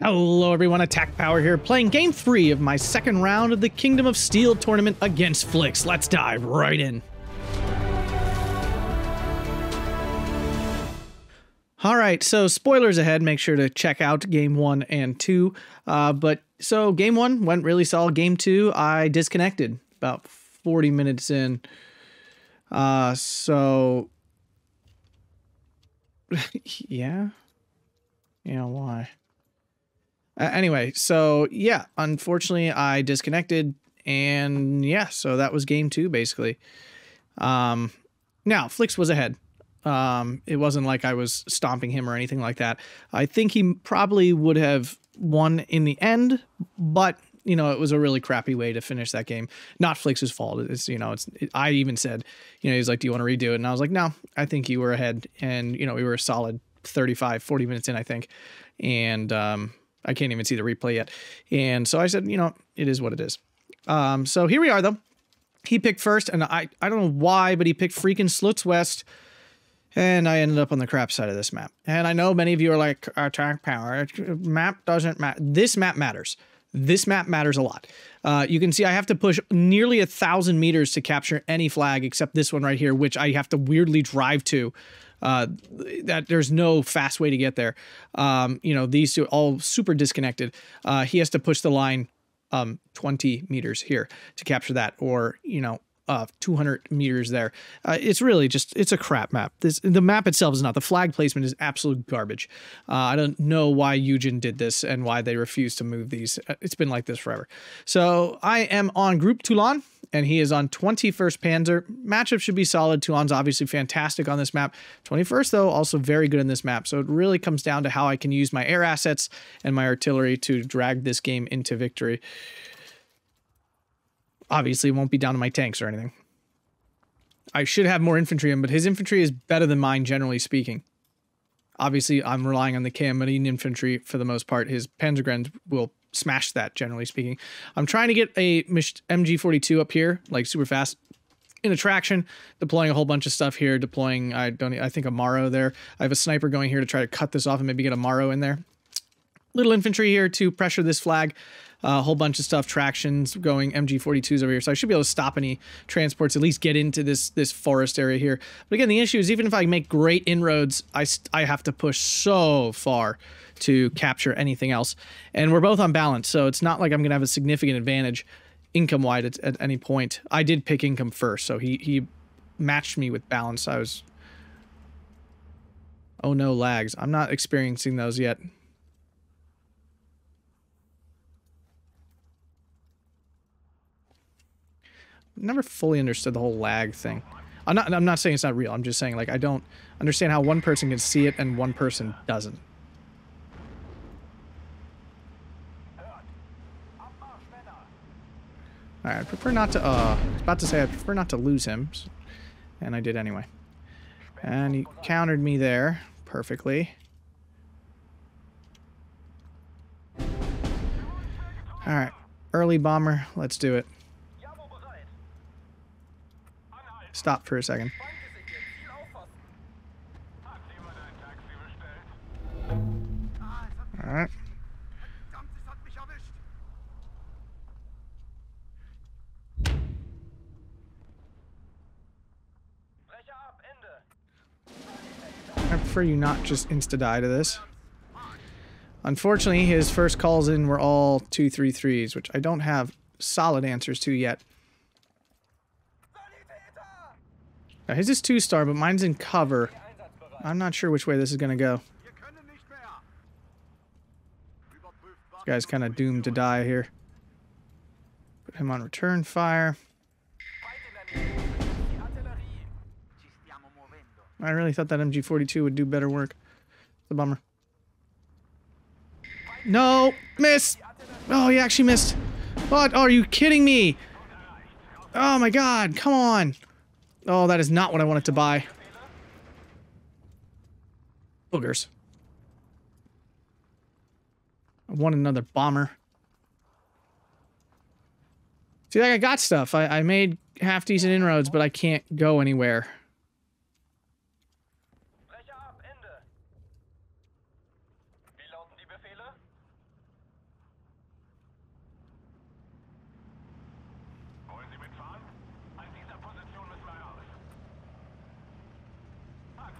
Hello everyone, Attack Power here, playing game three of my second round of the Kingdom of Steel tournament against Flix. Let's dive right in. All right, so spoilers ahead. Make sure to check out game one and two. Uh, but so game one went really solid. Game two, I disconnected about 40 minutes in. Uh, so yeah, yeah, why? Uh, anyway, so yeah, unfortunately, I disconnected, and yeah, so that was game two basically. Um, now Flix was ahead. Um, it wasn't like I was stomping him or anything like that. I think he probably would have won in the end, but you know, it was a really crappy way to finish that game. Not Flix's fault. It's, you know, it's, it, I even said, you know, he's like, do you want to redo it? And I was like, no, I think you were ahead. And, you know, we were a solid 35, 40 minutes in, I think. And, um, I can't even see the replay yet. And so I said, you know, it is what it is. Um, so here we are, though. He picked first, and I, I don't know why, but he picked freaking Slutsk West. And I ended up on the crap side of this map. And I know many of you are like, attack power. Map doesn't matter. This map matters. This map matters a lot. Uh, you can see I have to push nearly a thousand meters to capture any flag except this one right here, which I have to weirdly drive to uh, that there's no fast way to get there. Um, you know, these two all super disconnected. Uh, he has to push the line um, 20 meters here to capture that, or you know, uh, 200 meters there. Uh, it's really just it's a crap map. This the map itself is not. The flag placement is absolute garbage. Uh, I don't know why Eugen did this and why they refused to move these. Uh, it's been like this forever. So I am on Group Toulon and he is on 21st Panzer. Matchup should be solid. Toulon's obviously fantastic on this map. 21st though also very good in this map. So it really comes down to how I can use my air assets and my artillery to drag this game into victory obviously won't be down to my tanks or anything. I should have more infantry in, but his infantry is better than mine, generally speaking. Obviously, I'm relying on the Camarine infantry for the most part. His Panzergrenz will smash that, generally speaking. I'm trying to get a MG42 up here, like super fast, in attraction, deploying a whole bunch of stuff here, deploying, I don't, I think a Maro there. I have a sniper going here to try to cut this off and maybe get a Maro in there. Little infantry here to pressure this flag a whole bunch of stuff, tractions going MG42s over here. So I should be able to stop any transports, at least get into this this forest area here. But again, the issue is even if I make great inroads, I, I have to push so far to capture anything else. And we're both on balance, so it's not like I'm going to have a significant advantage income-wide at, at any point. I did pick income first, so he, he matched me with balance. I was... Oh no, lags. I'm not experiencing those yet. Never fully understood the whole lag thing. I'm not, I'm not saying it's not real. I'm just saying, like, I don't understand how one person can see it and one person doesn't. Alright, I prefer not to, uh, I was about to say I prefer not to lose him. And I did anyway. And he countered me there perfectly. Alright, early bomber, let's do it. Stop for a second. Alright. I prefer you not just insta-die to this. Unfortunately, his first calls in were all 233s, which I don't have solid answers to yet. Now his is two star, but mine's in cover. I'm not sure which way this is going to go. This guy's kind of doomed to die here. Put him on return fire. I really thought that MG42 would do better work. It's a bummer. No! Miss! Oh, he actually missed. What? Oh, are you kidding me? Oh my god, come on. Oh, that is not what I wanted to buy. Boogers. I want another bomber. See, like I got stuff. I, I made half decent inroads, but I can't go anywhere.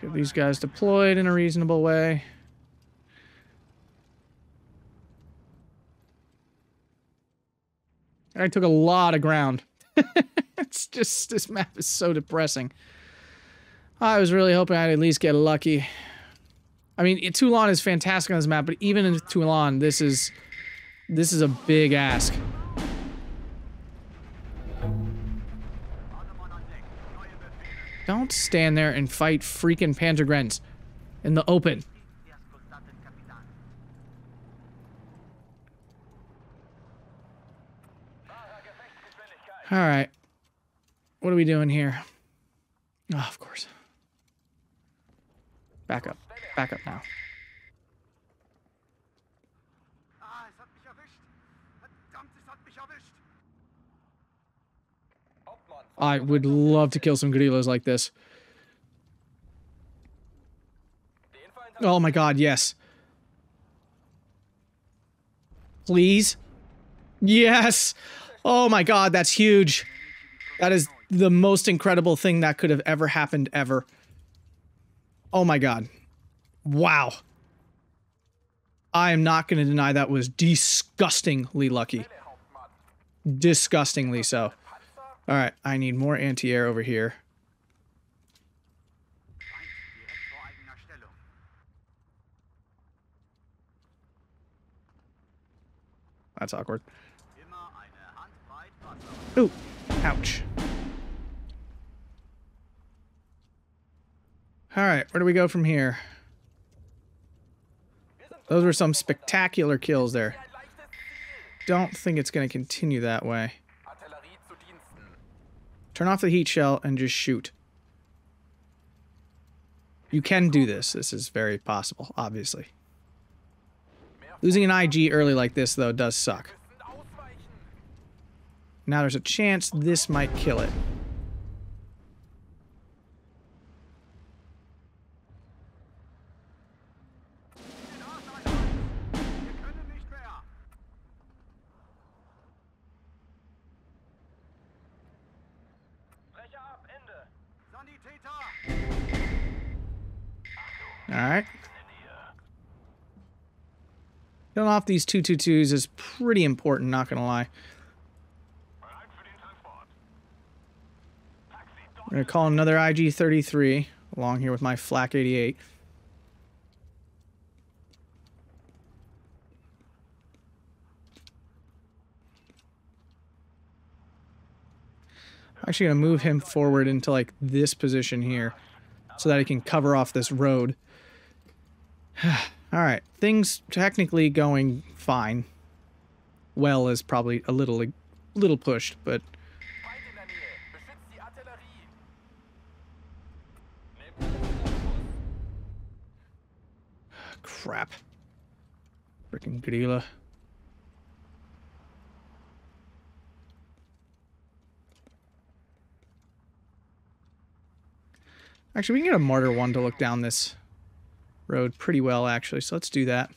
Get these guys deployed in a reasonable way. I took a lot of ground. it's just, this map is so depressing. I was really hoping I'd at least get lucky. I mean, Toulon is fantastic on this map, but even in Toulon, this is, this is a big ask. Don't stand there and fight freaking Panzergrenz in the open. All right. What are we doing here? Oh, of course. Back up. Back up now. I would love to kill some gorillas like this. Oh my god, yes. Please? Yes! Oh my god, that's huge. That is the most incredible thing that could have ever happened ever. Oh my god. Wow. I am not going to deny that was disgustingly lucky. Disgustingly so. Alright, I need more anti-air over here. That's awkward. Ooh, ouch. Alright, where do we go from here? Those were some spectacular kills there. Don't think it's going to continue that way. Turn off the heat shell and just shoot. You can do this. This is very possible, obviously. Losing an IG early like this, though, does suck. Now there's a chance this might kill it. Alright. Killing off these 222s is pretty important, not gonna lie. I'm to call another IG-33 along here with my Flak 88. I'm actually to move him forward into like this position here so that he can cover off this road. All right, things technically going fine. Well is probably a little, a little pushed, but Crap. Freaking gorilla. Actually, we can get a Marder 1 to look down this road pretty well, actually, so let's do that.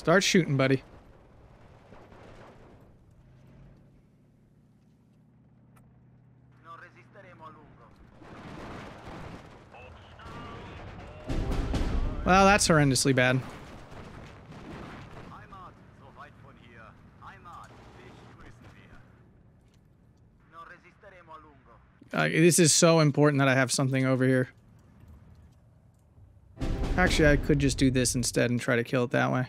Start shooting, buddy. Well, that's horrendously bad. Uh, this is so important that I have something over here. Actually, I could just do this instead and try to kill it that way.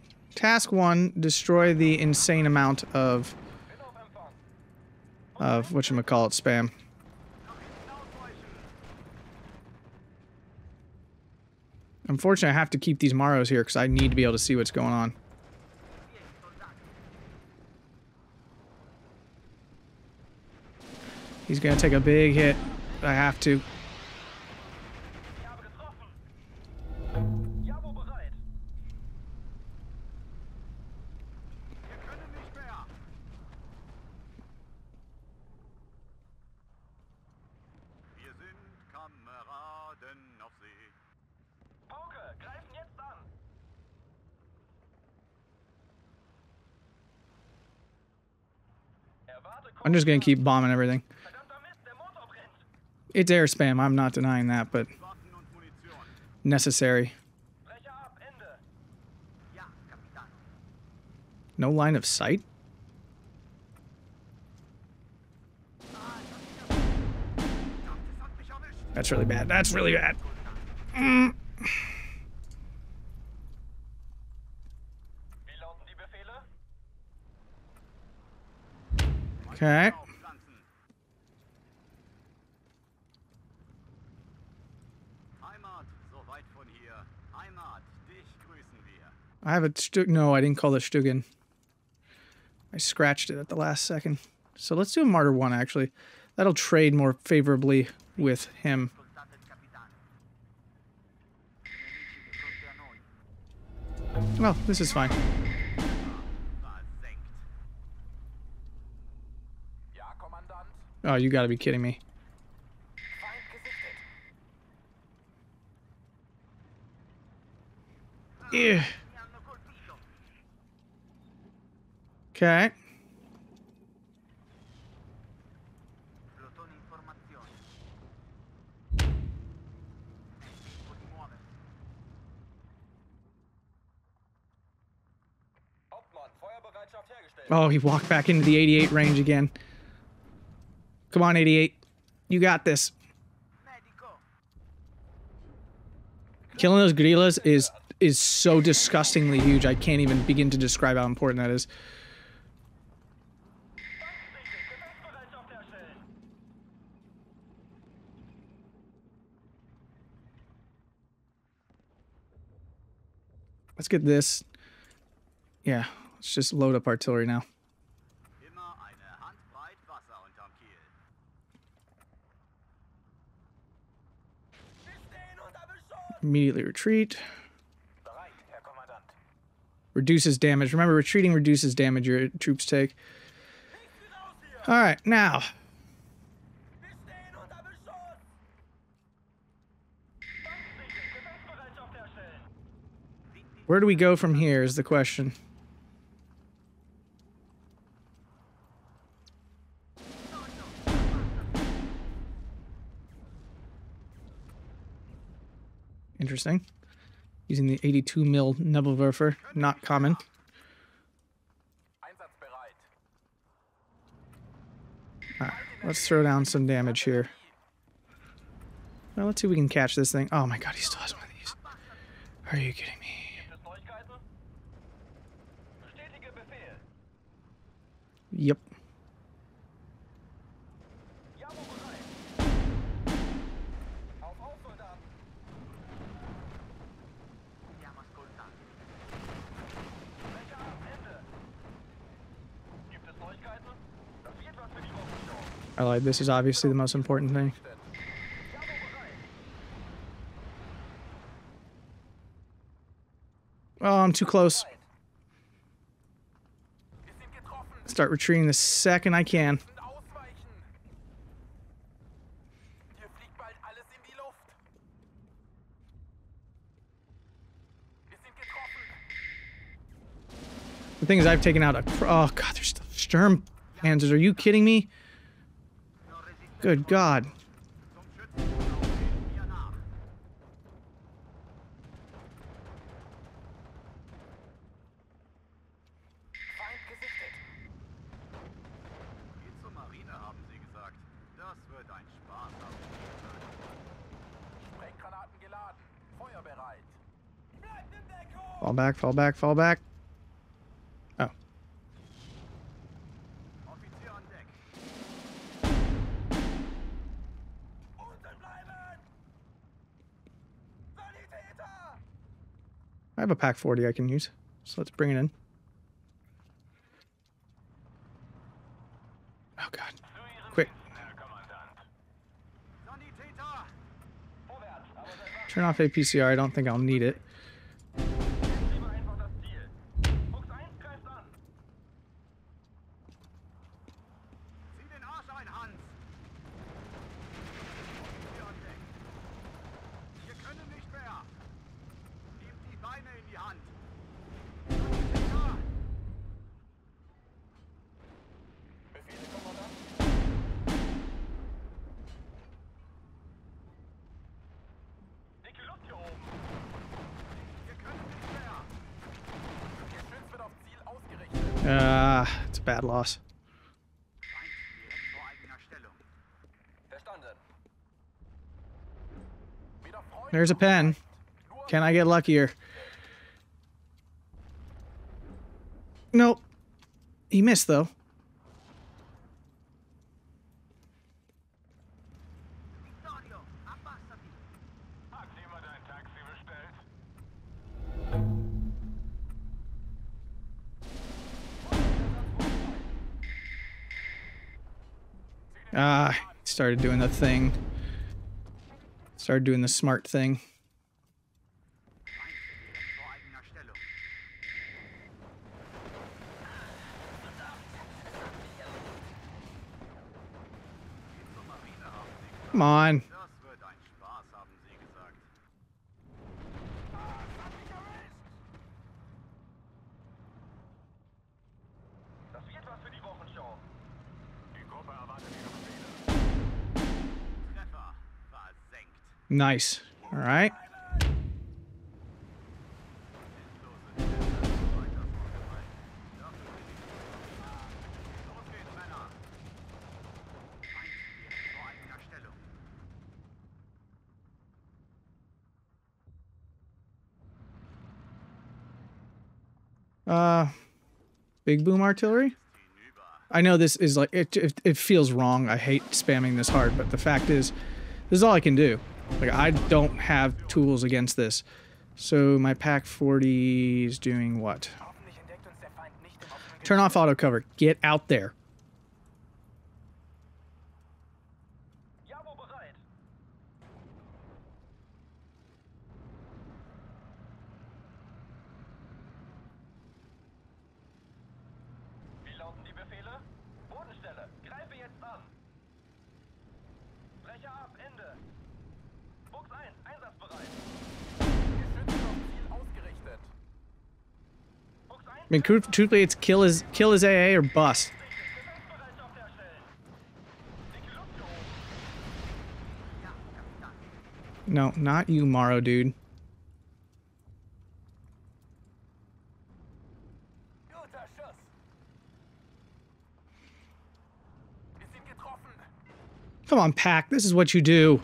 task one, destroy the insane amount of, of whatchamacallit spam. Unfortunately, I have to keep these Maros here because I need to be able to see what's going on. He's going to take a big hit. But I have to. I'm just to keep bombing everything. It's air spam. I'm not denying that, but necessary. No line of sight? That's really bad. That's really bad. Wie wir. I have a Stug. No, I didn't call it Stugen. I scratched it at the last second. So let's do a Marder 1, actually. That'll trade more favorably with him. Well, this is fine. Oh, you gotta be kidding me. Yeah. Okay. Oh, he walked back into the 88 range again. Come on, 88. You got this. Killing those gorillas is is so disgustingly huge. I can't even begin to describe how important that is. Let's get this. Yeah, let's just load up artillery now. Immediately retreat. Reduces damage. Remember, retreating reduces damage your troops take. All right, now where do we go from here? Is the question. Interesting. Using the 82 mil Nebelwerfer, not common. Alright, let's throw down some damage here. Well, let's see if we can catch this thing. Oh my god, he still has one of these. Are you kidding me? Yep. Like this is obviously the most important thing. Oh, I'm too close. Start retreating the second I can. The thing is, I've taken out a. Oh god, there's still Sturm Panzers. Are you kidding me? Good god. Fall back, fall back, fall back. I have a PaK 40 I can use. So let's bring it in. Oh god. Quick. Turn off APCR. I don't think I'll need it. Wieder loss. There's a pen. Can I get luckier? Nope. He missed though. Ah, started doing the thing. Started doing the smart thing. Come direkt vor All right. Uh, big boom artillery. I know this is like it, it. It feels wrong. I hate spamming this hard, but the fact is, this is all I can do. Like I don't have tools against this. So my PaK 40 is doing what? Hoffentlich entdeckt uns der Feind nicht im offenen Turn off auto cover. Get out there. Mean, truth- truthfully, it's kill his kill his AA or bust. No, not you, Morrow, dude. Come on, pack. This is what you do.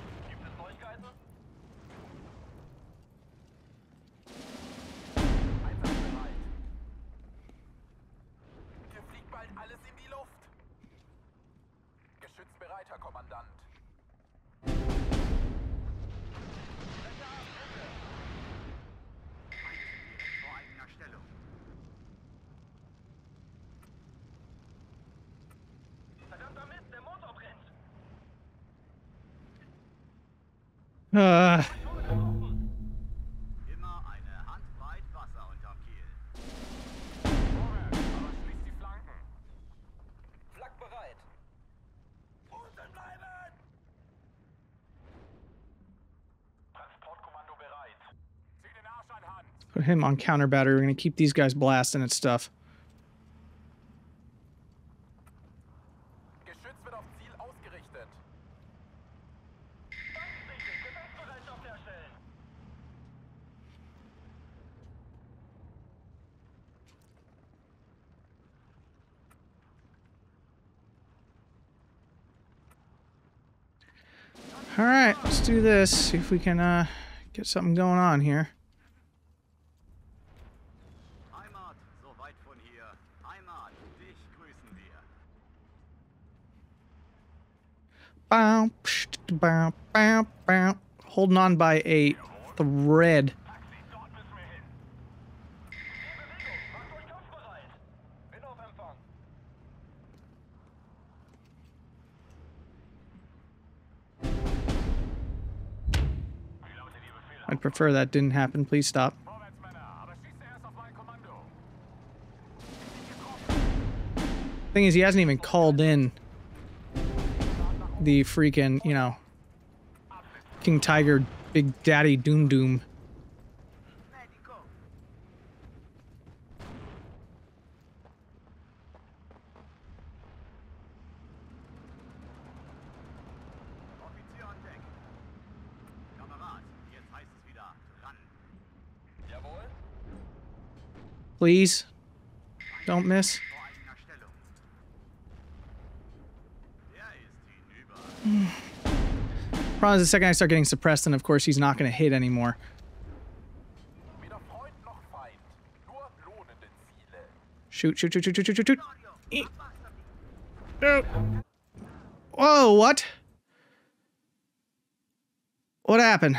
Put him on counter battery. We're gonna keep these guys blasting at stuff. Geschütz wird auf Ziel ausgerichtet. Fangsichtig, Gefechtsbereitschaft herstellen. All right, let's do this. See if we can uh, get something going on here. Holding on by a thread. I'd prefer that didn't happen. Please stop. Thing is, he hasn't even called in the freaking, you know, King Tiger, Big Daddy Doom Doom. Please, don't miss. Problem is, the second I start getting suppressed, then of course he's not going to hit anymore. Weder Freund noch Feind. Nur lohnende Ziele. Shoot, shoot, shoot, shoot, shoot, shoot, shoot, shoot. No. Whoa, what? What happened?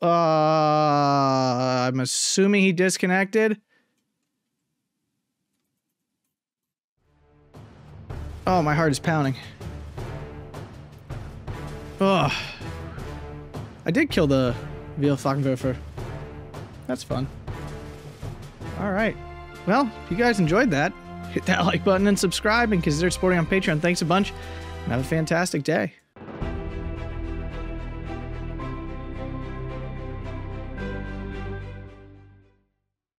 Uh, I'm assuming he disconnected. Oh, my heart is pounding. Ugh. I did kill the Vielfachwerfer. That's fun. All right. Well, if you guys enjoyed that, hit that like button and subscribe and consider supporting on Patreon. Thanks a bunch and have a fantastic day.